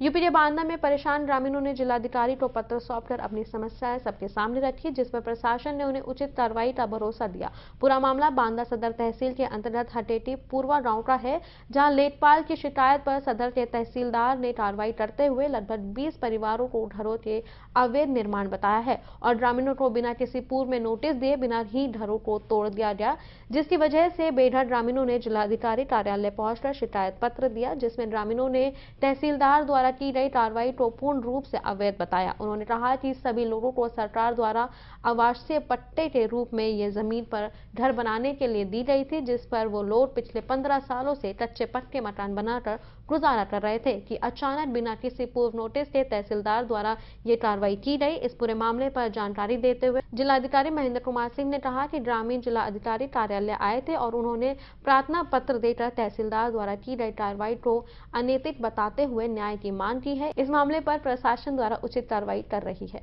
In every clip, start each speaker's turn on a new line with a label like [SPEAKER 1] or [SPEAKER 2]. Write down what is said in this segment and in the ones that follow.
[SPEAKER 1] UP के बांदा में परेशान ग्रामीणों ने जिलाधिकारी को पत्र सौंपकर अपनी समस्याएँ सबके सामने रखी, जिस पर प्रशासन ने उन्हें उचित कार्रवाई का भरोसा दिया। पूरा मामला बांदा सदर तहसील के अंतर्गत हटेटी पूर्वा गाँव का है, जहाँ लेटपाल की शिकायत पर सदर के तहसीलदार ने कार्रवाई करते हुए लगभग 20 परिवारों को घरों के अवैध निर्माण बताया है और ग्रामीणों को बिना किसी पूर्व में नोटिस दिए, बिना ही घरों को तोड़ दिया गया, जिसकी वजह से बेघर ग्रामीणों ने जिलाधिकारी कार्यालय पहुंचकर शिकायत पत्र दिया, जिसमें ग्रामीणों ने तहसीलदार द्वारा की गई कार्रवाई को पूर्ण रूप से अवैध बताया। उन्होंने कहा कि सभी लोगों को सरकार द्वारा आवासीय पट्टे के रूप में ये ज़मीन पर घर बनाने के लिए दी गई थी, जिस पर वो लोग पिछले पंद्रह सालों से कच्चे पक्के मकान बनाकर गुजारा कर रहे थे कि अचानक बिना किसी पूर्व नोटिस के तहसीलदार द्वारा ये कार्रवाई की गई। इस पूरे मामले पर जानकारी देते हुए जिलाधिकारी महेंद्र कुमार सिंह ने कहा कि ग्रामीण जिला अधिकारी कार्यालय आए थे और उन्होंने प्रार्थना पत्र देकर तहसीलदार द्वारा की गई कार्रवाई को अनैतिक बताते हुए न्याय की मांग की है। इस मामले पर प्रशासन द्वारा उचित कार्रवाई कर रही है।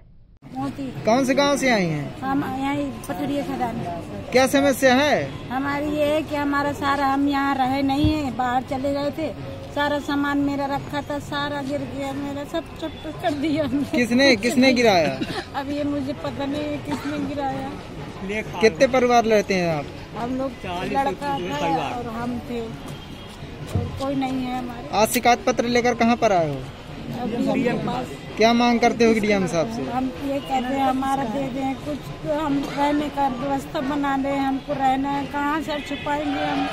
[SPEAKER 2] कौन से गाँव से आई हैं?
[SPEAKER 3] हम यहाँ पटरिया खदान
[SPEAKER 2] क्या समस्या है?
[SPEAKER 3] हमारी ये है कि हमारा सारा हम यहाँ रहे नहीं है बाहर चले गए थे। सारा सामान मेरा रखा था सारा गिर गया मेरा सब चट कर दिया
[SPEAKER 2] किसने किसने गिराया?
[SPEAKER 3] अब ये मुझे पता नहीं है किसने गिराया।
[SPEAKER 2] कितने परिवार रहते हैं आप?
[SPEAKER 3] हम लोग लड़का था और हम थे। कोई नहीं है हमारे।
[SPEAKER 2] आज शिकायत पत्र लेकर कहाँ पर आए हो? क्या मांग करते हो डीएम साहब से?
[SPEAKER 3] हम ये कहते हैं हमारा दे दें कुछ तो हम रहने का व्यवस्था बना दें हमको रहना है। कहाँ से छुपाएँगे हम?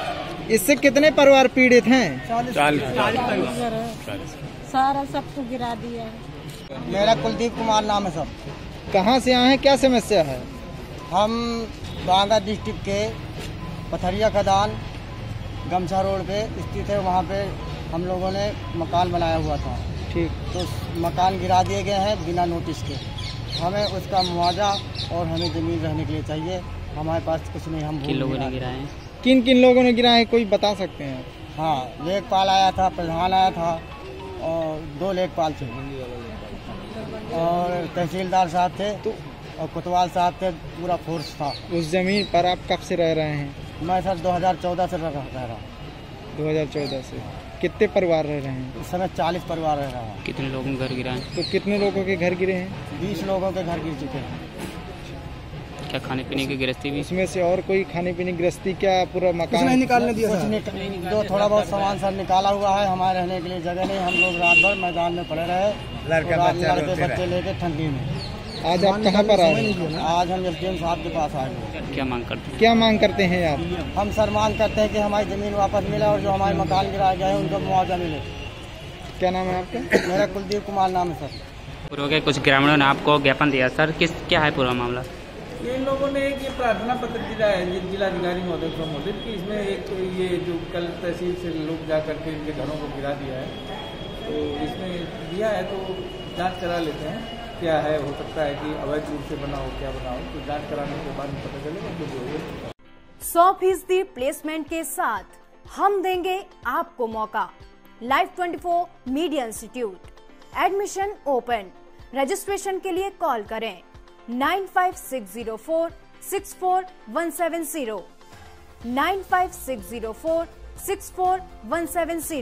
[SPEAKER 2] इससे कितने परिवार पीड़ित हैं?
[SPEAKER 3] है। सारा सबको गिरा दिया है।
[SPEAKER 4] मेरा कुलदीप कुमार नाम है सब
[SPEAKER 2] कहाँ से आए हैं? क्या समस्या है?
[SPEAKER 4] हम बांदा डिस्ट्रिक्ट के पथरिया खदान गमछा रोड पे स्थित है वहाँ पे हम लोगों ने मकान बनाया हुआ था।
[SPEAKER 2] ठीक।
[SPEAKER 4] तो मकान गिरा दिए गए हैं बिना नोटिस के। हमें उसका मुआवजा और हमें ज़मीन रहने के लिए चाहिए। हमारे पास कुछ नहीं हम
[SPEAKER 5] किन लोगों ने गिराए? हैं
[SPEAKER 2] किन किन लोगों ने गिराए हैं कोई बता सकते हैं?
[SPEAKER 4] हाँ लेखपाल आया था प्रधान आया था और दो लेखपाल थे। और तहसीलदार साहब थे और कोतवाल साहब थे पूरा फोर्स था।
[SPEAKER 2] उस ज़मीन पर आप कब से रह रहे हैं?
[SPEAKER 4] मैं सर 2014 से रह रह हूँ।
[SPEAKER 2] 2014 से। कितने परिवार रह रहे हैं?
[SPEAKER 4] इस समय 40 परिवार रह रहा है।
[SPEAKER 5] कितने लोगों के घर गिरा है?
[SPEAKER 2] तो कितने लोगों के घर गिरे हैं?
[SPEAKER 4] 20 लोगों के घर गिर चुके हैं।
[SPEAKER 5] क्या खाने पीने की गृहस्थी भी?
[SPEAKER 2] उसमें से और कोई खाने पीने की गृहस्थी क्या पूरा मकान?
[SPEAKER 4] नहीं निकालने दिया कुछ निक, जो थोड़ा बहुत सामान सर निकाला हुआ है। हमारे रहने के लिए जगह नहीं हम लोग रात भर मैदान में पड़े रहे।
[SPEAKER 2] लड़के बच्चे
[SPEAKER 4] लेके ठंडी में।
[SPEAKER 2] आज आप कहाँ पर आए
[SPEAKER 4] आज हम एस साहब के पास आए हैं।
[SPEAKER 5] क्या मांग करते हैं?
[SPEAKER 2] क्या मांग करते हैं आप?
[SPEAKER 4] हम सर मांग करते हैं कि हमारी ज़मीन वापस मिले और जो हमारे मकान गिराए गए हैं उनको मुआवजा मिले।
[SPEAKER 2] क्या नाम है आपका?
[SPEAKER 4] मेरा कुलदीप कुमार नाम है सर।
[SPEAKER 5] पूर्व के कुछ ग्रामीणों ने आपको ज्ञापन दिया। सर किस क्या है पूरा मामला?
[SPEAKER 6] इन लोगों ने एक ये प्रार्थना पत्र दिया है जिलाधिकारी महोदय को संबोधित कि। इसमें एक ये जो कल तहसील से लोग जा करके इनके घरों को गिरा दिया है तो इसमें दिया है तो जाँच करा लेते हैं। क्या है, हो सकता है कि अवैध रूप से बना हो, क्या बना हो तो जाँच कराने के बाद पता चलेगा कि जो
[SPEAKER 7] सौ फ़ीसदी प्लेसमेंट के साथ हम देंगे आपको मौका। Live 24 media institute admission open registration के लिए कॉल करें। Nine five six zero four six four one seven zero nine five six zero four six four one seven zero